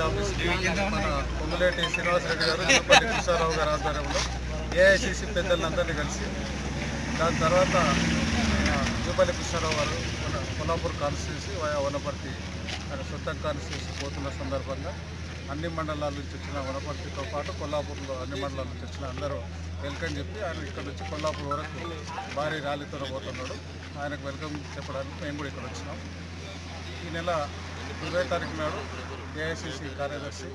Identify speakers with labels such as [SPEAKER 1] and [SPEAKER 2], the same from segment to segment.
[SPEAKER 1] AICC office మన కొమ్మిలేటి శ్రీనివాసరెడ్డి గారు తిరుపతి కృష్ణారావు గారి ఆధ్వర్యంలో ఏఐసిసి పెద్దలందరినీ కలిసి దాని తర్వాత ఆ, జూపల్లి కృష్ణారావు గారు మన కొల్లాపూర్ కాన్స్టిట్యూన్సీ వయా వనపర్తి ఆయన సొంత కాన్స్టిట్యూన్సీ పోతున్న సందర్భంగా అన్ని మండలాల నుంచి వచ్చిన వనపర్తితో పాటు కొల్లాపూర్లో అన్ని మండలాల నుంచి వచ్చిన అందరూ వెల్కమ్ చెప్పి ఆయన ఇక్కడ నుంచి కొల్లాపూర్ వరకు భారీ ర్యాలీతో పోతున్నాడు. ఆయనకు వెల్కమ్ చెప్పడానికి మేము కూడా ఇక్కడ వచ్చినాం. ఈ నెల ఇరవై తారీఖు నాడు ఏఐసిసి కార్యదర్శి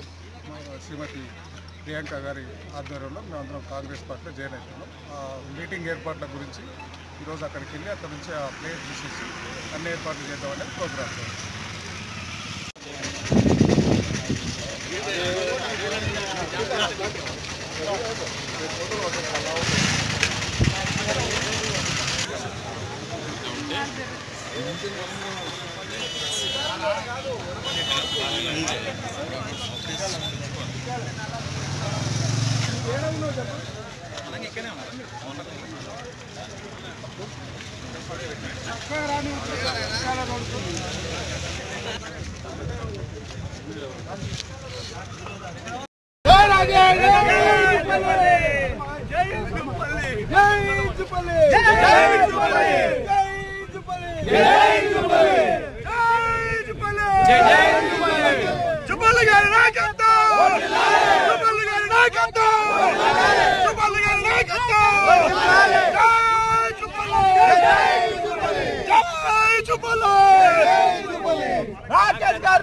[SPEAKER 1] శ్రీమతి ప్రియాంక గారి ఆధ్వర్యంలో మేమందరం కాంగ్రెస్ పార్టీలో జాయిన్ అవుతున్నాం. మీటింగ్ ఏర్పాట్ల గురించి ఈరోజు అక్కడికి వెళ్ళి అక్కడ నుంచి ఆ ప్లేస్ తీసేసి అన్ని ఏర్పాట్లు చేద్దామనే ప్రోగ్రామ్
[SPEAKER 2] రాకేష్ నాయకత్వం రాకేష్ గారి నాయకత్వం
[SPEAKER 3] అన్న కొంచెం మీరు బ్యాక్ రాండి అన్న మీరు బ్యాక్ రాండి
[SPEAKER 2] మీరు ఎన్క్వైరీ తీసుకున్నాం
[SPEAKER 3] కొంచెం మీరు బ్యాక్ రాండి అన్న
[SPEAKER 2] ఒకరు వన్ బై ఆగా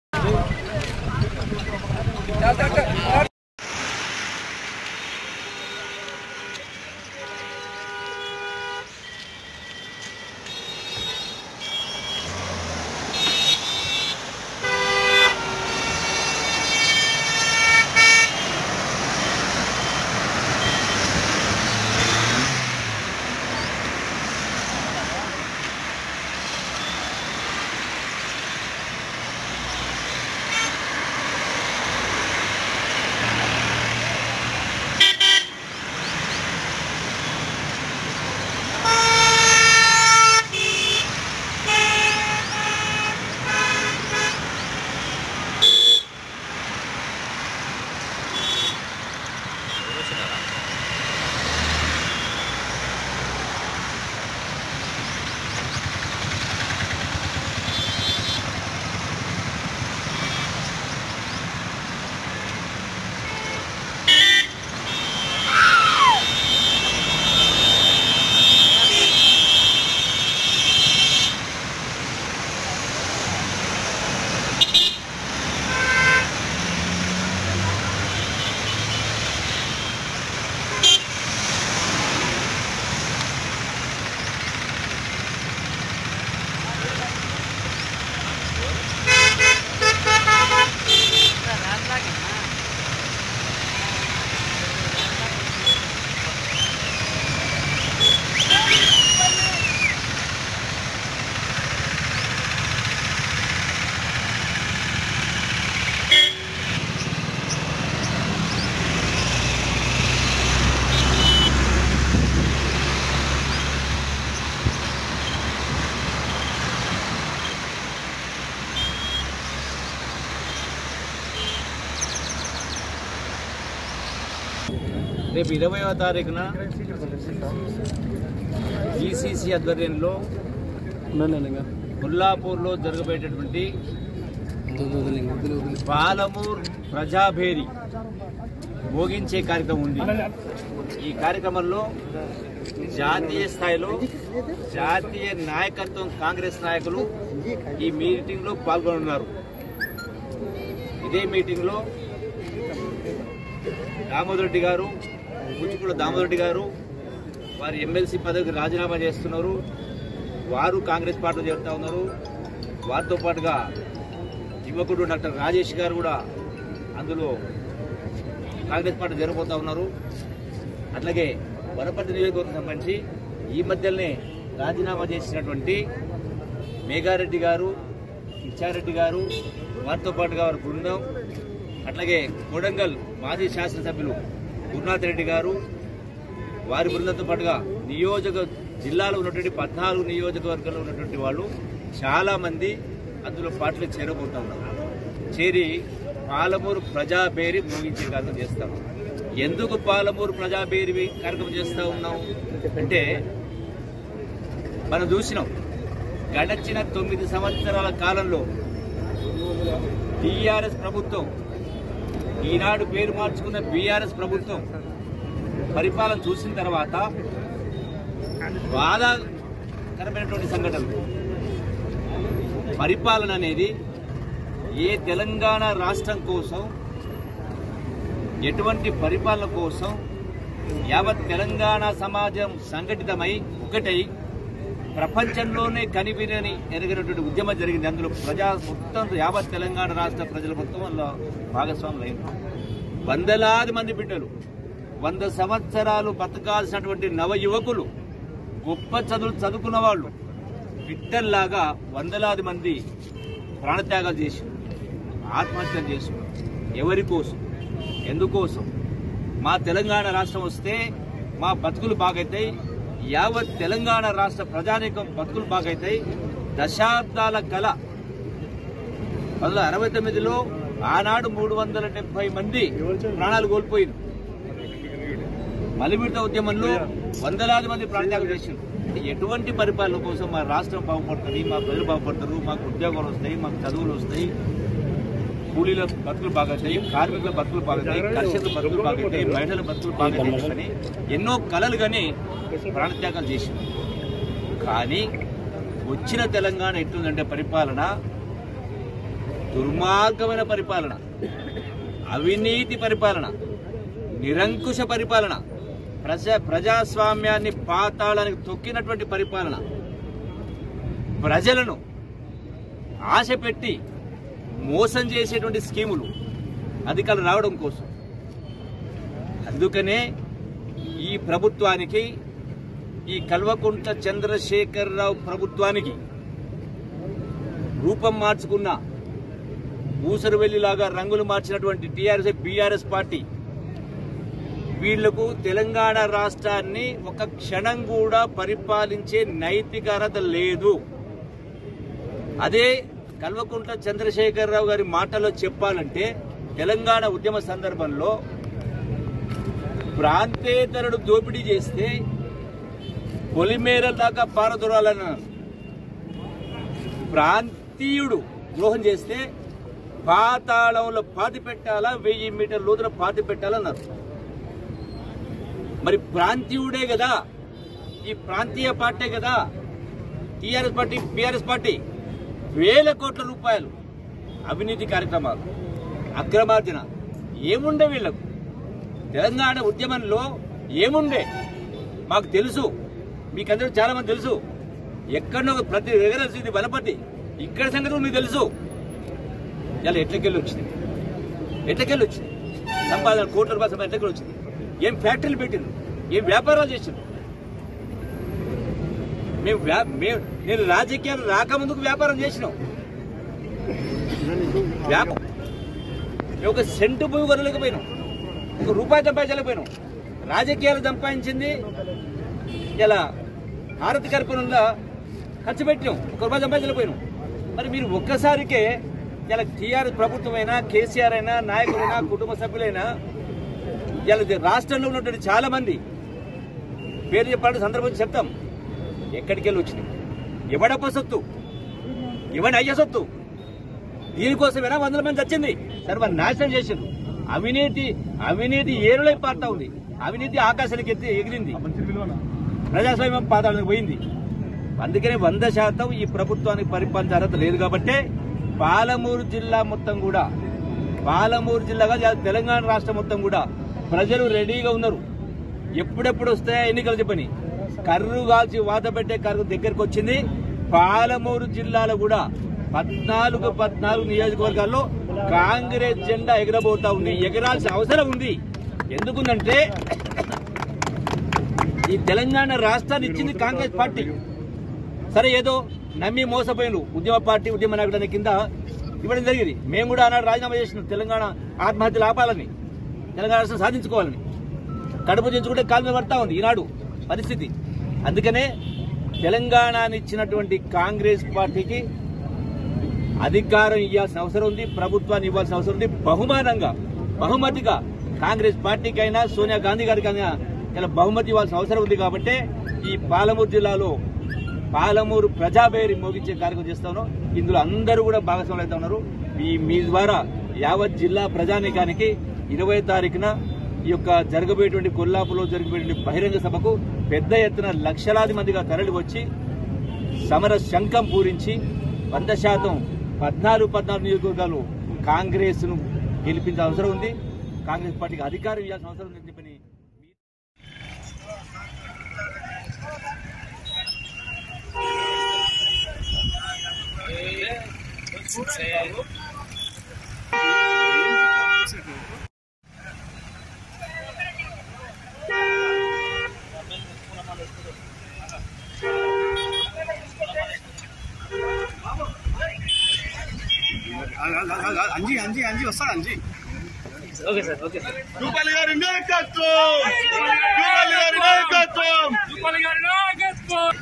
[SPEAKER 4] రేపు ఇరవైవ తారీఖున జీసీసీ ఆధ్వర్యంలో కొల్లాపూర్లో జరగబోయేటటువంటి పాలమూర్ ప్రజాభేరి భోగించే కార్యక్రమం ఉంది. ఈ కార్యక్రమంలో జాతీయ స్థాయిలో జాతీయ నాయకత్వం కాంగ్రెస్ నాయకులు ఈ మీటింగ్లో పాల్గొనున్నారు ఇదే మీటింగ్లో దామోదర్ గారు కూచిపూడి దామోదరెడ్డి గారు వారి ఎమ్మెల్సీ పదవికి రాజీనామా చేస్తున్నారు. వారు కాంగ్రెస్ పార్టీలో చేరుతా ఉన్నారు. వారితో పాటుగా యువకుడు డాక్టర్ రాజేష్ గారు కూడా అందులో కాంగ్రెస్ పార్టీ చేరబోతా ఉన్నారు. అట్లాగే వనపర్తి నియోజకవర్గం సంబంధించి ఈ మధ్యనే రాజీనామా చేసినటువంటి మేఘారెడ్డి గారు కిచ్చారెడ్డి గారు వారితో పాటుగా వారి బృందం అట్లాగే కొడంగల్ మాజీ శాసనసభ్యులు గురునాథ్ రెడ్డి గారు వారి బృందంతో పాటుగా నియోజక జిల్లాలో ఉన్నటువంటి పద్నాలుగు నియోజకవర్గాల్లో ఉన్నటువంటి వాళ్ళు చాలామంది అందులో పాటలు చేరబోతా ఉన్నారు. చేరి పాలమూరు ప్రజాబేరి ముగించే కార్యక్రమం చేస్తాం ఎందుకు పాలమూరు ప్రజాబేరి కార్యక్రమం చేస్తూ ఉన్నాం? అంటే మనం చూసినాం గడచిన తొమ్మిది సంవత్సరాల కాలంలో టీఆర్ఎస్ ప్రభుత్వం ఈనాడు పేరు మార్చుకున్న బీఆర్ఎస్ ప్రభుత్వం పరిపాలన చూసిన తర్వాత బాధాకరమైనటువంటి సంఘటనలు. పరిపాలన అనేది ఏ తెలంగాణ రాష్ట్రం కోసం ఎటువంటి పరిపాలన కోసం యావత్ తెలంగాణ సమాజం సంఘటితమై ఒకటై ప్రపంచంలోనే కనివిరని ఎరగినటువంటి ఉద్యమం జరిగింది. అందులో ప్రజా మొత్తం యావత్ తెలంగాణ రాష్ట్ర ప్రజల మొత్తం అందులో భాగస్వాములు అయింది వందలాది మంది బిడ్డలు వంద సంవత్సరాలు బతకాల్సినటువంటి నవ యువకులు గొప్ప చదువులు చదువుకున్న వాళ్ళు బిడ్డల్లాగా వందలాది మంది ప్రాణత్యాగాలు చేసి ఆత్మహత్యలు చేసి ఎవరి కోసం? ఎందుకోసం? మా తెలంగాణ రాష్ట్రం వస్తే మా బతుకులు బాగైతాయి యావత్ తెలంగాణ రాష్ట్ర ప్రజానీకం బతుకులు బాగైతాయి. దశాబ్దాల కళ. పంతొమ్మిది వందల అరవై తొమ్మిదిలో ఆనాడు మూడు వందల డెబ్బై మంది ప్రాణాలు కోల్పోయింది మలిమిడత ఉద్యమంలో వందలాది మంది ప్రాణత్యాగం చేసింది ఎటువంటి పరిపాలన కోసం మా రాష్ట్రం బాగుపడుతుంది మా ప్రజలు బాగుపడతారు మాకు ఉద్యోగాలు వస్తాయి మాకు చదువులు వస్తాయి కూలీల బతుకులు బాగుతాయి కార్మికుల బతుకులు బాగుతాయి కర్షకుల బతుకులు బాగా మహిళల బతుకులు బాగుతాయి అని ఎన్నో కళలు కానీ ప్రాణత్యాగాలు చేసింది కానీ వచ్చిన తెలంగాణ ఎట్లుందంటే పరిపాలన దుర్మార్గమైన పరిపాలన అవినీతి పరిపాలన నిరంకుశ పరిపాలన ప్రజా ప్రజాస్వామ్యాన్ని పాతాళానికి తొక్కినటువంటి పరిపాలన. ప్రజలను ఆశ పెట్టి మోసం చేసేటువంటి స్కీములు అధికారులు రావడం కోసం. అందుకనే ఈ ప్రభుత్వానికి ఈ కల్వకుంట్ల చంద్రశేఖరరావు ప్రభుత్వానికి రూపం మార్చుకున్న ఊసరువెల్లిలాగా రంగులు మార్చినటువంటి టీఆర్ఎస్ బీఆర్ఎస్ పార్టీ వీళ్ళకు తెలంగాణ రాష్ట్రాన్ని ఒక క్షణం కూడా పరిపాలించే నైతిక అర్హత లేదు. అదే కల్వకుంట్ల చంద్రశేఖరరావు గారి మాటలో చెప్పాలంటే తెలంగాణ ఉద్యమ సందర్భంలో ప్రాంతేతరుడు దోపిడీ చేస్తే పొలిమేర దాకా పారదొరాలన్నారు ప్రాంతీయుడు ద్రోహం చేస్తే పాతాళంలో పాతి పెట్టాలా వెయ్యి మీటర్ లోతున పాతి పెట్టాలన్నారు. మరి ప్రాంతీయుడే కదా ఈ ప్రాంతీయ పార్టీ కదా టీఆర్ఎస్ పార్టీ బీఆర్ఎస్ పార్టీ. వేల కోట్ల రూపాయలు అవినీతి కార్యక్రమాలు అక్రమార్జన ఏముండే వీళ్ళకు? తెలంగాణ ఉద్యమంలో ఏముండే? మాకు తెలుసు. మీకందరూ చాలా మంది తెలుసు ఎక్కడో ప్రతి దగ్గర ఇది బలపతి ఇక్కడ సంగతి మీకు తెలుసు. ఇలా ఎట్లకెళ్ళి వచ్చింది? ఎట్లకెళ్ళి వచ్చింది? సంపాదన కోట్ల రూపాయల సంపాదన ఎట్లకెళ్ళి వచ్చింది? ఏం ఫ్యాక్టరీలు పెట్టిండ్రు? ఏం వ్యాపారాలు చేసిండ్రు? మేము వ్యా- మేము నేను రాజకీయాలు రాకముందుకు వ్యాపారం చేసినాం. వ్యాపారం మేము ఒక సెంటు భూమి కొనలేకపోయినాం ఒక రూపాయి సంపాదించలేకపోయినాం రాజకీయాలు సంపాదించింది ఇలా హారతి కర్పూరంలో ఖర్చు పెట్టినాం. ఒక రూపాయి సంపాదించలేకపోయినాం మరి మీరు ఒక్కసారికే ఇలా టీఆర్ఎస్ ప్రభుత్వమైనా కేసీఆర్ అయినా నాయకులైనా కుటుంబ సభ్యులైనా ఇలా రాష్ట్రంలో ఉన్నటువంటి చాలామంది పేరు చెప్పాలంటే సందర్భం చెప్తాం. ఎక్కడికి వెళ్ళి వచ్చినాయి ఇవ్వడప్ప సొత్తు? ఇవ్వండి అయ్య సొత్తు? దీనికోసమేనా వందల మంది వచ్చింది సర్వ నాశనం చేసింది అవినీతి అవినీతి ఏరులై పారుతా ఉంది. అవినీతి ఆకాశానికి ఎత్తి ఎగిరింది. ప్రజాస్వామ్యం పాదాలకు పోయింది. అందుకనే వంద శాతం ఈ ప్రభుత్వానికి పరిపాలన అర్హత లేదు కాబట్టే పాలమూరు జిల్లా మొత్తం కూడా పాలమూరు జిల్లాగా తెలంగాణ రాష్ట్రం మొత్తం కూడా ప్రజలు రెడీగా ఉన్నారు. ఎప్పుడెప్పుడు వస్తాయా ఎన్నికలు చెప్పని. కర్రు కాల్చి వాత పెట్టే కర్రు దగ్గరకు వచ్చింది. పాలమూరు జిల్లాలో కూడా పద్నాలుగు పద్నాలుగు నియోజకవర్గాల్లో కాంగ్రెస్ జెండా ఎగరబోతా ఉంది. ఎగరాల్సిన అవసరం ఉంది. ఎందుకుందంటే ఈ తెలంగాణ రాష్ట్రాన్ని ఇచ్చింది కాంగ్రెస్ పార్టీ. సరే ఏదో నమ్మి మోసపోయిన ఉద్యమ పార్టీ ఉద్యమ నాయకుడు కింద ఇవ్వడం జరిగింది. మేము కూడా ఆనాడు రాజీనామా చేసినాం. తెలంగాణ ఆత్మహత్యలు ఆపాలని తెలంగాణ రాష్ట్రం సాధించుకోవాలని. కడుపు తెచ్చుకుంటే కాలు మీద పడతా ఉంది ఈనాడు పరిస్థితి. అందుకనే తెలంగాణని ఇచ్చినటువంటి కాంగ్రెస్ పార్టీకి అధికారం ఇవ్వాల్సిన అవసరం ఉంది ప్రభుత్వాన్ని ఇవ్వాల్సిన అవసరం ఉంది. బహుమానంగా బహుమతిగా కాంగ్రెస్ పార్టీకైనా సోనియా గాంధీ గారికైనా ఇలా బహుమతి ఇవ్వాల్సిన అవసరం ఉంది కాబట్టి ఈ పాలమూరు జిల్లాలో పాలమూరు ప్రజాబేరి మోగించే కార్యక్రమం చేస్తాను ఇందులో అందరూ కూడా భాగస్వాములు అవుతా ఉన్నారు. ఈ మీ ద్వారా యావత్ జిల్లా ప్రజానీకానికి ఇరవై తారీఖున ఈ యొక్క జరగబోయేటువంటి కొల్లాపులో జరగబోయేటువంటి బహిరంగ సభకు పెద్ద ఎత్తున లక్షలాది మందిగా తరలి వచ్చి సమర శంఖం పూరించి వంద శాతం పద్నాలుగు పద్నాలుగు నియోజకవర్గాలు కాంగ్రెస్ను గెలిపించాల్సిన అవసరం ఉంది. కాంగ్రెస్ పార్టీకి అధికారం ఇవ్వాల్సిన అవసరం ఉందని చెప్పని
[SPEAKER 3] రూపాయలు గారి నాయకత్వం రూపాయలు గారి నాయకత్వం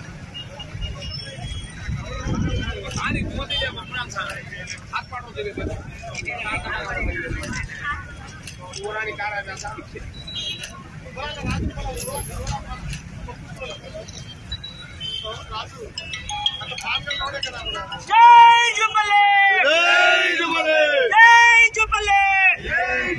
[SPEAKER 5] जय जुबले जय जुबले जय